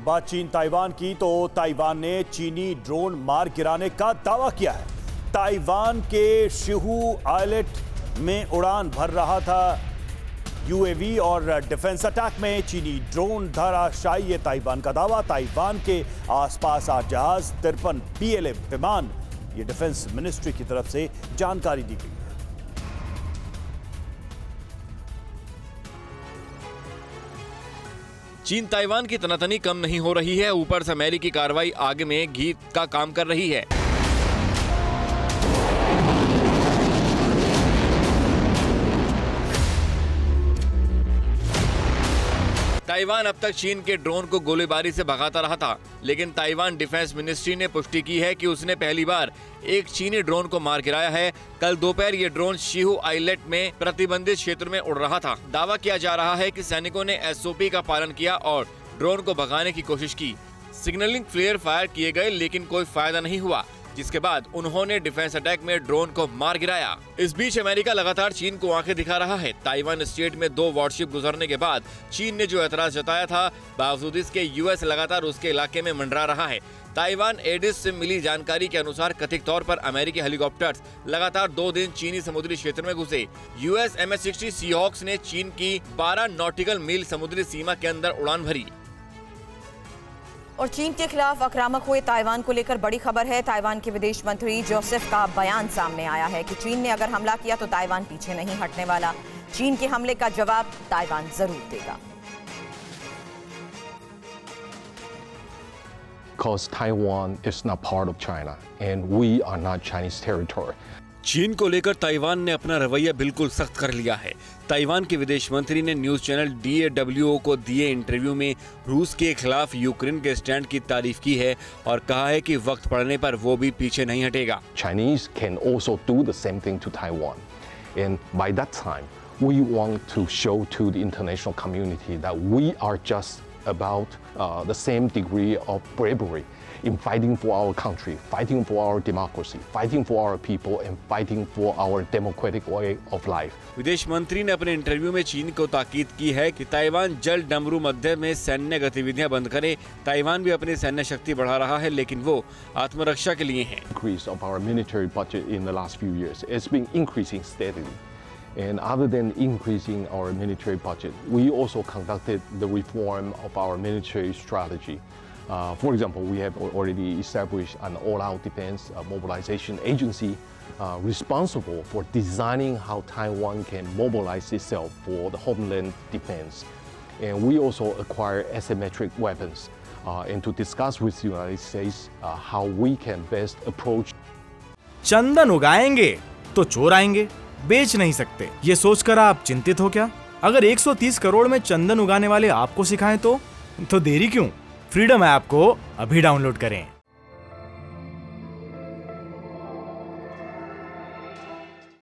बात चीन ताइवान की तो ताइवान ने चीनी ड्रोन मार गिराने का दावा किया है। ताइवान के शिहू आइलेट में उड़ान भर रहा था। यूएवी और डिफेंस अटैक में चीनी ड्रोन धराशायी ताइवान का दावा। ताइवान के आसपास आठ जहाज़ तिरपन पीएलए विमान, ये डिफेंस मिनिस्ट्री की तरफ़ से जानकारी दी गई चीन ताइवान की तनातनी कम नहीं हो रही है। ऊपर से अमेरिकी कार्रवाई आगे में घी का काम कर रही है। ताइवान अब तक चीन के ड्रोन को गोलीबारी से भगाता रहा था, लेकिन ताइवान डिफेंस मिनिस्ट्री ने पुष्टि की है कि उसने पहली बार एक चीनी ड्रोन को मार गिराया है। कल दोपहर ये ड्रोन शिहू आइलेट में प्रतिबंधित क्षेत्र में उड़ रहा था। दावा किया जा रहा है कि सैनिकों ने एसओपी का पालन किया और ड्रोन को भगाने की कोशिश की। सिग्नलिंग फ्लेयर फायर किए गए, लेकिन कोई फ़ायदा नहीं हुआ। जिसके बाद उन्होंने डिफेंस अटैक में ड्रोन को मार गिराया। इस बीच अमेरिका लगातार चीन को आँखें दिखा रहा है। ताइवान स्टेट में दो वॉरशिप गुजरने के बाद चीन ने जो एतराज़ जताया था, बावजूद इसके यूएस लगातार उसके इलाके में मंडरा रहा है। ताइवान एडिस से मिली जानकारी के अनुसार कथित तौर पर अमेरिकी हेलीकॉप्टर्स लगातार दो दिन चीनी समुद्री क्षेत्र में घुसे। US M S sixty Seahawks ने चीन की 12 नॉटिकल मील समुद्री सीमा के अंदर उड़ान भरी। और चीन के खिलाफ आक्रामक हुए ताइवान को लेकर बड़ी खबर है। ताइवान के विदेश मंत्री जोसेफ का बयान सामने आया है कि चीन ने अगर हमला किया तो ताइवान पीछे नहीं हटने वाला। चीन के हमले का जवाब ताइवान ज़रूर देगा। Because Taiwan is not part of China and we are not Chinese territory. चीन को लेकर ताइवान ने अपना रवैया बिल्कुल सख्त कर लिया है ताइवान के विदेश मंत्री ने न्यूज़ चैनल डीएडब्ल्यूओ को दिए इंटरव्यू में रूस के खिलाफ यूक्रेन के स्टैंड की तारीफ़ की है और कहा है कि वक्त पड़ने पर वो भी पीछे नहीं हटेगा Chinese can also do the same thing to Taiwan. And by that time, we want to show to the international community that we are just about uh, the same degree of bravery in fighting for our country, fighting for our democracy, fighting for our people, and fighting for our democratic way of life. विदेश मंत्री ने अपने interview में चीन को ताकीद की है कि ताइवान जल डमरू मध्य में सैन्य गतिविधियां बंद करे ताइवान भी अपनी सैन्य शक्ति बढ़ा रहा है लेकिन वो आत्मरक्षा के लिए है Increase of our military budget in the last few years. It's been increasing steadily. And other than increasing our military budget, we also conducted the reform of our military strategy. Uh, for example, we have al- already established an all-out defense uh, mobilization agency uh, responsible for designing how Taiwan can mobilize itself for the homeland defense. And we also acquire asymmetric weapons uh, and to discuss with the United States uh, how we can best approach चंदन उगाएंगे तो चोर आएंगे बेच नहीं सकते। ये सोचकर आप चिंतित हो क्या? अगर 130 करोड़ में चंदन उगाने वाले आपको सिखाएँ तो? तो देरी क्यों? फ्रीडम ऐप को अभी डाउनलोड करें।